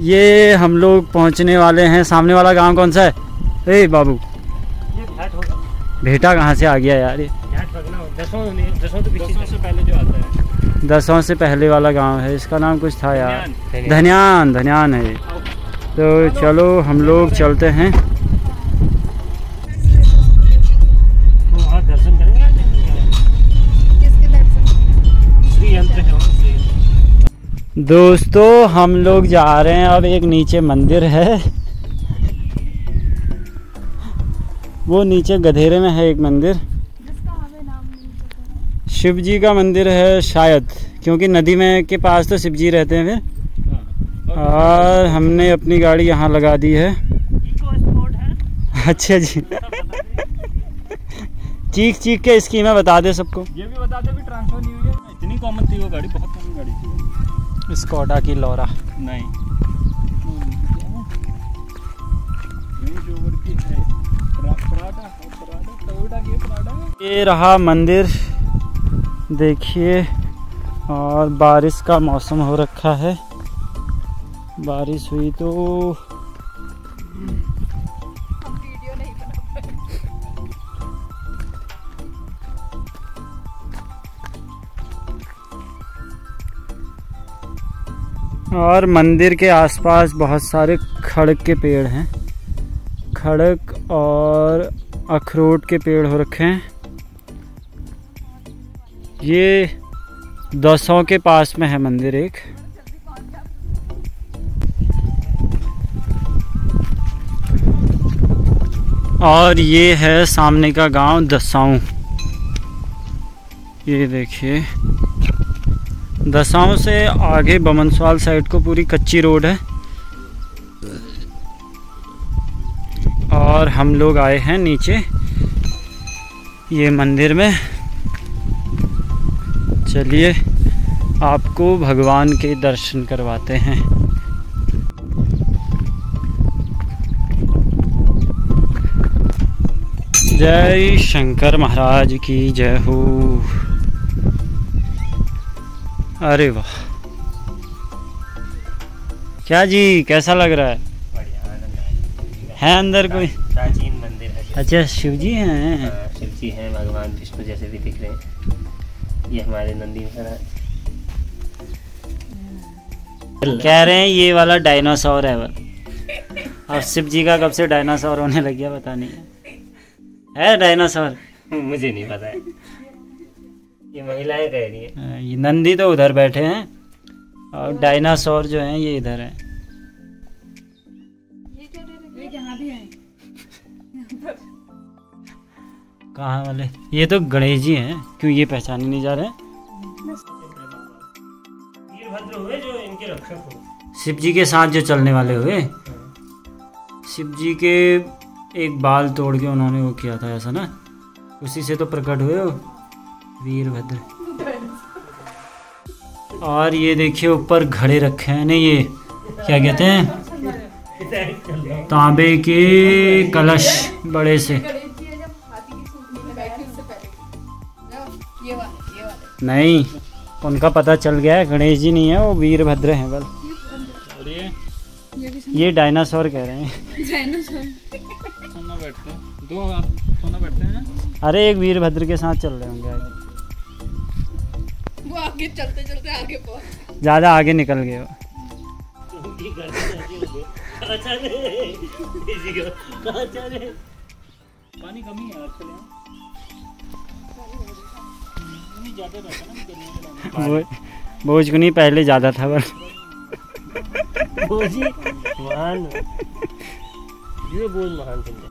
ये हम लोग पहुँचने वाले हैं। सामने वाला गाँव कौन सा है? ए बाबू। भेटा कहाँ से आ गया यार ये? दसों तो दसों से पहले जो आता है। दसों से पहले वाला गाँव है। इसका नाम कुछ था यार। धनियान। धन्यान धन्यान है। तो चलो हम लोग चलते हैं। दोस्तों हम लोग जा रहे हैं अब एक नीचे मंदिर है। वो नीचे गधेरे में है एक मंदिर। जिसका हमें नाम नहीं पता। शिव जी का मंदिर है शायद क्योंकि नदी में के पास तो शिव जी रहते हैं फिर और हमने अपनी गाड़ी यहाँ लगा दी है। है। अच्छा जी। चीख चीख के स्कीमें बता दे सबको। ये भी बता दे भी ट्रांसफ़र नहीं हुई है। इतनी कॉमन थी वो गाड़ी बहुत कॉमन गाड़ी थी। स्कॉडा की लोरा। नहीं। ये रहा मंदिर। देखिए और बारिश का मौसम हो रखा है। बारिश हुई तो और मंदिर के आसपास बहुत सारे खड़क के पेड़ हैं। खड़क और अखरोट के पेड़ हो रखे हैं। ये दसों के पास में है मंदिर एक। और ये है सामने का गाँव दसाऊ ये देखिए। दसाऊं से आगे बमनसवाल साइड को पूरी कच्ची रोड है। और हम लोग आए हैं नीचे, ये मंदिर में। चलिए, आपको भगवान के दर्शन करवाते हैं। जय शंकर महाराज की जय हो। अरे वाह। क्या जी कैसा लग रहा है। है अंदर कोई? प्राचीन मंदिर है अच्छा शिव जी। हैं हाँ, शिव जी हैं भगवान विष्णु जैसे भी दिख रहे हैं। ये हमारे नंदी महाराज कह रहे हैं ये वाला डायनासोर है अब शिव जी का कब से डायनासोर होने लग गया पता नहीं। है है डायनासोर? मुझे नहीं पता है। ये महिलाएँ कह रही है हाँ, ये नंदी तो उधर बैठे हैं और डायनासोर जो हैं ये इधर हैं। ये क्या दे रहे हैं? यहाँ भी है। कहाँ वाले? ये तो गणेश जी हैं क्यों ये पहचाने नहीं जा रहे हैं? वीरभद्र हुए जो इनके रक्षक हो शिव जी के साथ जो चलने वाले हुए? शिव जी के एक बाल तोड़ के उन्होंने वो किया था ऐसा ना? उसी से तो प्रकट हुए हो? वीरभद्र। और ये देखिए ऊपर घड़े रखे हैं। नहीं ये क्या कहते हैं? तांबे के कलश बड़े से। नहीं उनका पता चल गया है। गणेश जी नहीं है वो वीरभद्र हैं बल ये डायनासोर कह रहे हैं। डायनासोर। बैठते हैं दो बैठते हैं अरे एक वीरभद्र के साथ चल रहे होंगे आगे वो आगे चलते चलते आगे पहुँच ज़्यादा आगे निकल गए पानी कमी है आजकल यहाँ भोज नहीं पहले ज़्यादा था बल बोझ महान ये बोझ महान समझे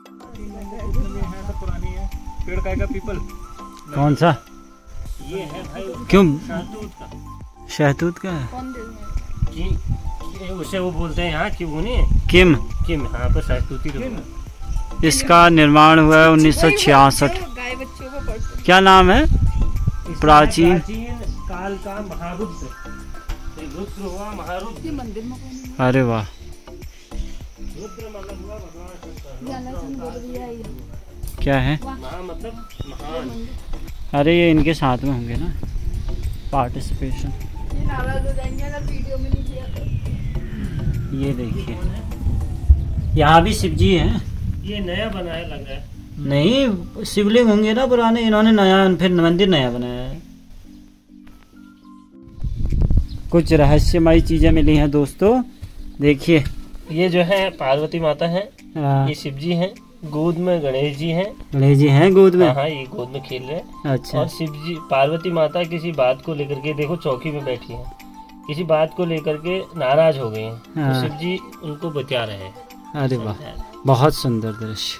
पुरानी है। पेड़ का पीपल। कौन सा? क्यों? शहतूत का है। कि उसे वो बोलते हैं यहाँ कि उन्हें? किम? किम हाँ पर शहतूती रोग इसका निर्माण हुआ है उन्नीस सौ छियासठ। गाय बच्चों को पढ़ते क्या नाम है? प्राचीन- प्राचीन काल का महारुद्र हुआ महारुद्र। मंदिर में अरे वाह। रुद्र मतलब हुआ भगवान क्या है? मतलब महान अरे ये इनके साथ में होंगे ना। पार्टिसिपेशन ये देखिए। यहाँ भी शिव जी हैं। ये नया बनाया लग रहा है। नहीं शिवलिंग होंगे ना पुराने इन्होंने नया फिर मंदिर नया बनाया है। कुछ रहस्यमयी चीज़ें मिली हैं दोस्तों। देखिए। ये जो है पार्वती माता है। हाँ, ये शिव जी हैं। गोद में गणेश जी हैं। गणेश जी हैं गोद में? हाँ हाँ ये गोद में खेल रहे हैं। अच्छा। और शिव जी पार्वती माता किसी बात को लेकर के देखो चौकी में बैठी है। किसी बात को लेकर के नाराज़ हो गए हैं। हाँ। तो शिव जी उनको बचा रहे हैं। अरे वाह। बहुत सुंदर दृश्य।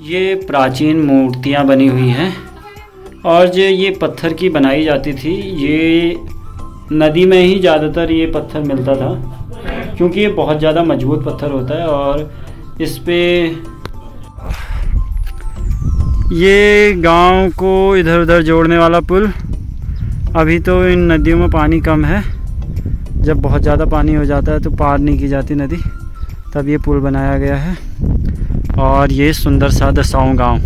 ये प्राचीन मूर्तियाँ बनी हुई हैं। और जो ये पत्थर की बनाई जाती थी ये नदी में ही ज़्यादातर ये पत्थर मिलता था, क्योंकि ये बहुत ज़्यादा मज़बूत पत्थर होता है और इस पे ये गाँव को इधर उधर जोड़ने वाला पुल, अभी तो इन नदियों में पानी कम है। जब बहुत ज़्यादा पानी हो जाता है तो पार नहीं की जाती नदी, तब ये पुल बनाया गया है। और ये सुंदर सा दसाऊँ गाँव।